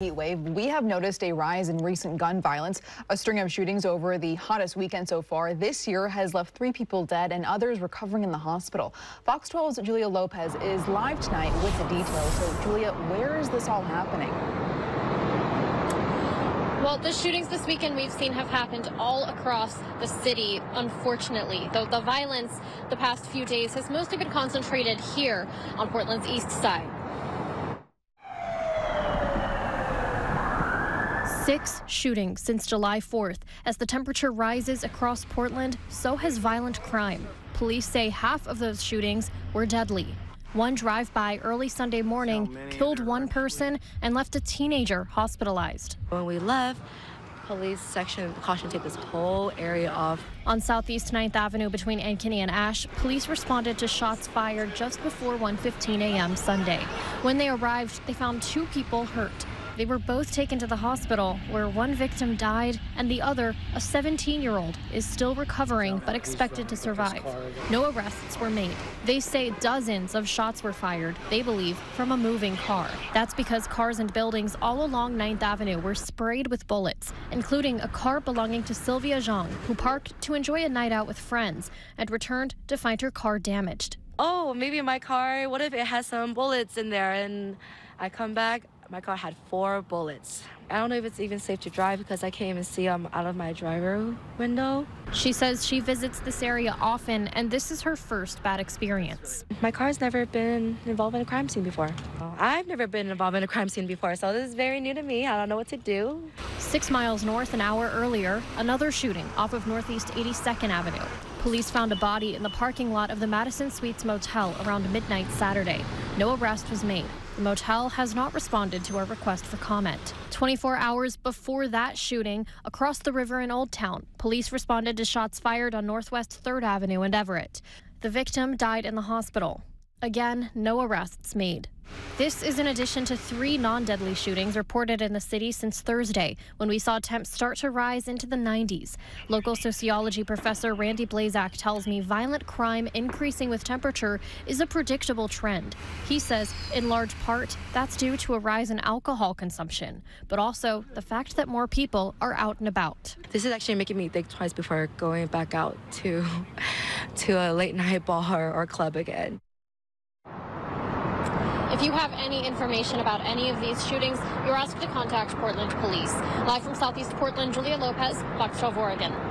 heat wave, we have noticed a rise in recent gun violence. A string of shootings over the hottest weekend so far this year has left three people dead and others recovering in the hospital. Fox 12's Julia Lopez is live tonight with the details. So, Julia, where is this all happening? Well, the shootings this weekend we've seen have happened all across the city, unfortunately. Though the violence the past few days has mostly been concentrated here on Portland's east side. Six shootings since July 4th. As the temperature rises across Portland, so has violent crime. Police say half of those shootings were deadly. One drive-by early Sunday morning killed one person and left a teenager hospitalized. When we left, police section caution tape this whole area off. On Southeast 9th Avenue between Ankeny and Ash, police responded to shots fired just before 1:15 a.m. Sunday. When they arrived, they found two people hurt. They were both taken to the hospital where one victim died and the other, a 17 year old, is still recovering but expected to survive. No arrests were made. They say dozens of shots were fired, they believe, from a moving car. That's because cars and buildings all along 9th Avenue were sprayed with bullets, including a car belonging to Sylvia Zhang, who parked to enjoy a night out with friends and returned to find her car damaged. Oh, maybe my car, what if it has some bullets in there? And I come back, Oh my car had four bullets. I don't know if it's even safe to drive because I can't even see them out of my driver window. She says she visits this area often and this is her first bad experience. My car's never been involved in a crime scene before. I've never been involved in a crime scene before, so this is very new to me. I don't know what to do. Six miles north an hour earlier, another shooting off of Northeast 82nd Avenue. Police found a body in the parking lot of the Madison Suites Motel around midnight Saturday. No arrest was made. The motel has not responded to our request for comment. 24 hours before that shooting, across the river in Old Town, police responded to shots fired on Northwest 3rd Avenue and Everett. The victim died in the hospital. Again, no arrests made. This is in addition to three non deadly shootings reported in the city since Thursday, when we saw temps start to rise into the 90s. Local sociology professor Randy Blazak tells me violent crime increasing with temperature is a predictable trend. He says, in large part, that's due to a rise in alcohol consumption, but also the fact that more people are out and about. This is actually making me think twice before going back out to, to a late night bar or club again. If you have any information about any of these shootings, you're asked to contact Portland Police. Live from Southeast Portland, Julia Lopez, Fox 12 Oregon.